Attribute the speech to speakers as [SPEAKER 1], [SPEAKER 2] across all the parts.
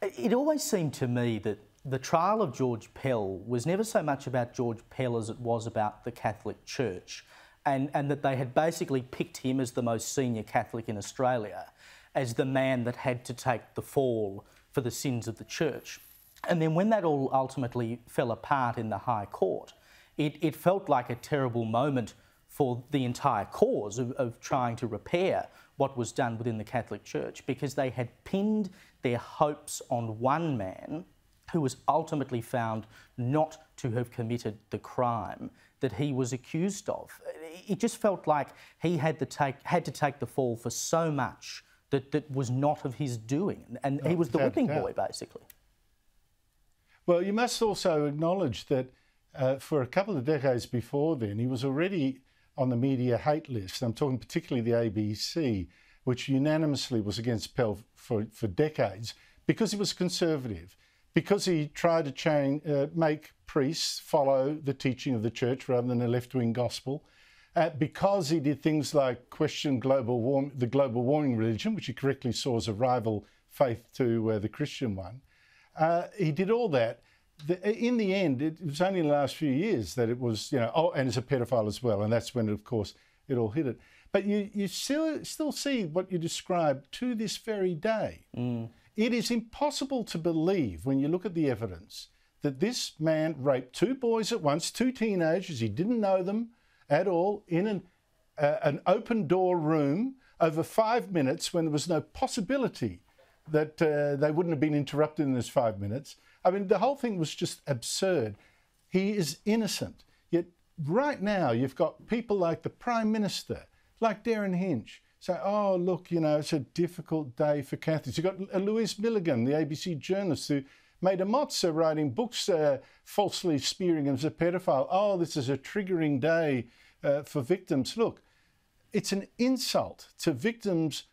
[SPEAKER 1] It always seemed to me that the trial of George Pell was never so much about George Pell as it was about the Catholic Church, and, and that they had basically picked him as the most senior Catholic in Australia as the man that had to take the fall for the sins of the church. And then when that all ultimately fell apart in the High Court, it, it felt like a terrible moment for the entire cause of, of trying to repair what was done within the Catholic Church because they had pinned their hopes on one man who was ultimately found not to have committed the crime that he was accused of. It just felt like he had to take, had to take the fall for so much that, that was not of his doing. And he was the whipping boy, basically.
[SPEAKER 2] Well, you must also acknowledge that uh, for a couple of decades before then, he was already on the media hate list. I'm talking particularly the ABC, which unanimously was against Pell for, for decades because he was conservative, because he tried to uh, make priests follow the teaching of the church rather than a left wing gospel. Uh, because he did things like question global warm, the global warming religion, which he correctly saw as a rival faith to uh, the Christian one. Uh, he did all that the, in the end, it was only in the last few years that it was, you know, oh, and it's a pedophile as well, and that's when, of course, it all hit it. But you, you still, still see what you describe to this very day. Mm. It is impossible to believe when you look at the evidence that this man raped two boys at once, two teenagers. He didn't know them at all in an, uh, an open door room over five minutes when there was no possibility that uh, they wouldn't have been interrupted in those five minutes. I mean, the whole thing was just absurd. He is innocent. Yet, right now, you've got people like the Prime Minister, like Derryn Hinch, say, oh, look, you know, it's a difficult day for Catholics. You've got uh, Louise Milligan, the ABC journalist, who made a mozza writing books uh, falsely spearing him as a pedophile. Oh, this is a triggering day uh, for victims. Look, it's an insult to victims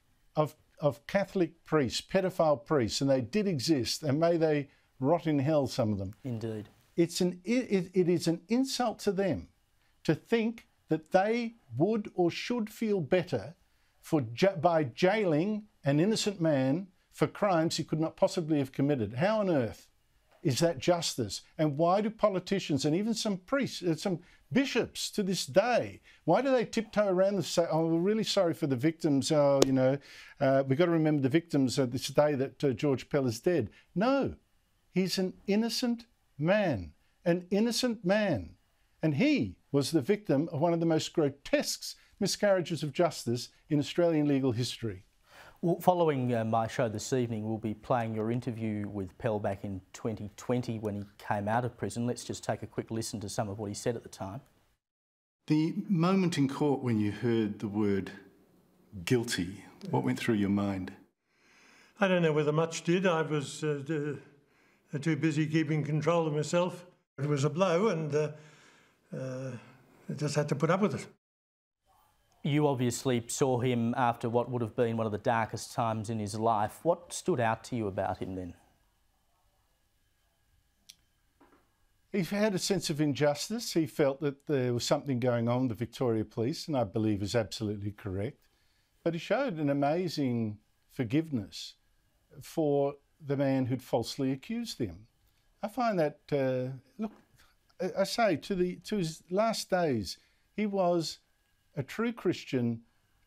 [SPEAKER 2] of, Catholic priests, pedophile priests, and they did exist, and may they rot in hell, some of them.
[SPEAKER 1] Indeed.
[SPEAKER 2] It's an, it, it is an insult to them to think that they would or should feel better for by jailing an innocent man for crimes he could not possibly have committed. How on earth is that justice? And why do politicians and even some priests, uh, some bishops to this day, why do they tiptoe around and say, "Oh, we're really sorry for the victims. Oh, you know, uh, we've got to remember the victims of this day that uh, George Pell is dead." No, He's an innocent man, an innocent man. And he was the victim of one of the most grotesque miscarriages of justice in Australian legal history.
[SPEAKER 1] Well, following uh, my show this evening, we'll be playing your interview with Pell back in 2020 when he came out of prison. Let's just take a quick listen to some of what he said at the time.
[SPEAKER 2] The moment in court when you heard the word guilty, what went through your mind?
[SPEAKER 3] I don't know whether much did. I was uh, too busy keeping control of myself. It was a blow, and uh, uh, I just had to put up with it.
[SPEAKER 1] You obviously saw him after what would have been one of the darkest times in his life. What stood out to you about him then?
[SPEAKER 2] He had a sense of injustice. He felt that there was something going on with the Victoria Police, and I believe is absolutely correct. But he showed an amazing forgiveness for the man who'd falsely accused him. I find that, uh, look, I say, to, the, to his last days, he was a true Christian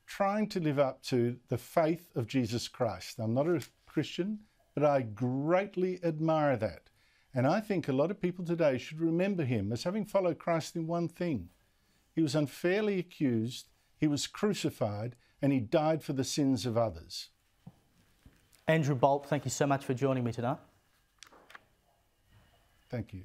[SPEAKER 2] trying to live up to the faith of Jesus Christ. I'm not a Christian, but I greatly admire that. And I think a lot of people today should remember him as having followed Christ in one thing. He was unfairly accused, he was crucified, and he died for the sins of others.
[SPEAKER 1] Andrew Bolt, thank you so much for joining me tonight.
[SPEAKER 2] Thank you.